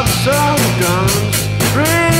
of some guns.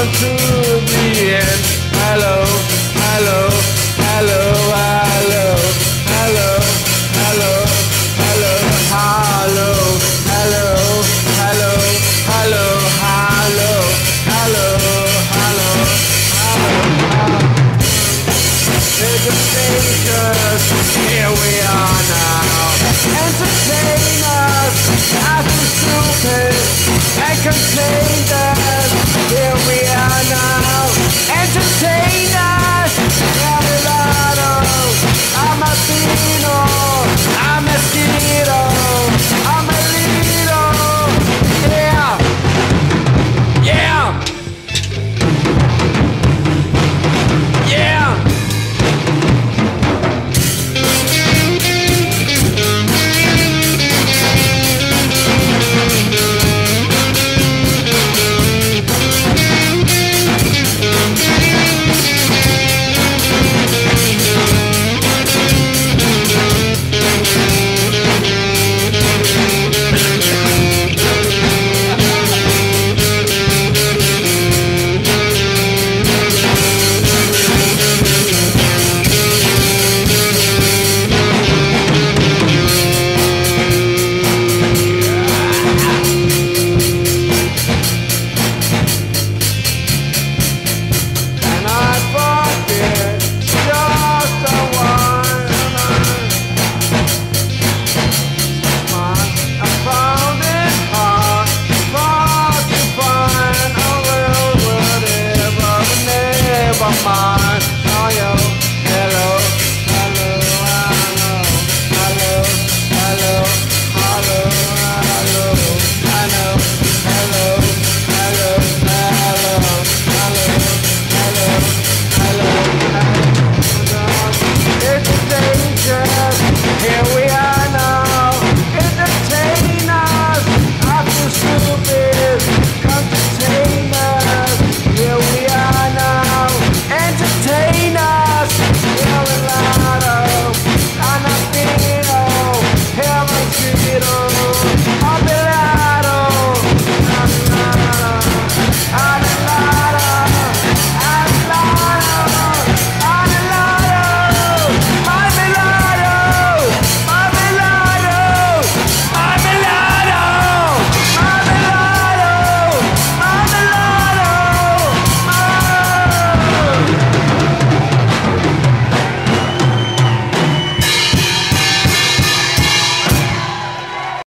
on to the end. Hello, hello, hello, hello, hello, hello, hello, hello, hello, hello, hello, hello, hello, hello, hello. There's a here we are now. Entertain us, I'm too stupid, and complain that.